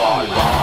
all along.